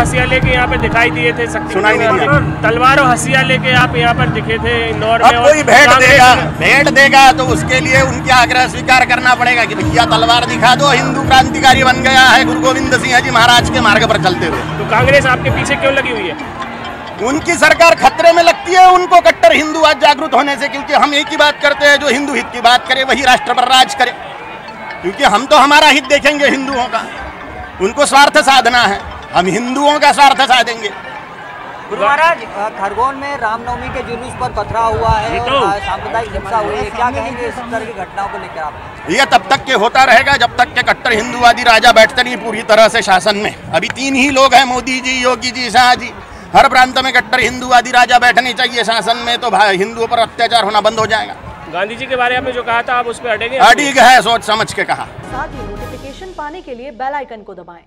हसिया लेके यहाँ पे दिखाई दिए थे सुनाई नहीं। तलवार और हसिया लेके आप यहाँ पर दिखे थे इंदौर में कोई भेंट देगा भेंट देगा तो उसके लिए उनके आग्रह स्वीकार करना पड़ेगा कि भैया तलवार दिखा दो हिंदू क्रांतिकारी बन गया है गुरु गोविंद सिंह जी महाराज के मार्ग पर चलते हुए तो कांग्रेस आपके पीछे क्यों लगी हुई है? उनकी सरकार खतरे में लगती है उनको कट्टर हिंदू आज जागरूक होने से क्योंकि हम एक ही बात करते हैं जो हिंदू हित की बात करे वही राष्ट्र पर राज करे। क्योंकि हम तो हमारा हित देखेंगे हिंदुओं का। उनको स्वार्थ साधना है। हम हिंदुओं का स्वार्थ साधेंगे। गुरु महाराज खरगोन में रामनवमी के जुलूस पर पथराव हुआ है और तो- सांप्रदायिक हिंसा हुई है। क्या कहेंगे इस तरह की घटनाओं को लेकर आप? ये तब तक के होता रहेगा जब तक के कट्टर हिंदुवादी राजा बैठते नहीं पूरी तरह से शासन में। अभी तीन ही लोग हैं मोदी जी योगी जी शाह जी। हर प्रांत में कट्टर हिंदुवादी राजा बैठने चाहिए। शासन में तो भाई हिंदुओं पर अत्याचार होना बंद हो जाएगा। गांधी जी के बारे में जो कहा था आप उस पर अटेंगे अडिग है सोच समझ के कहा। साथ ही नोटिफिकेशन पाने के लिए बेल आइकन को दबाएँ।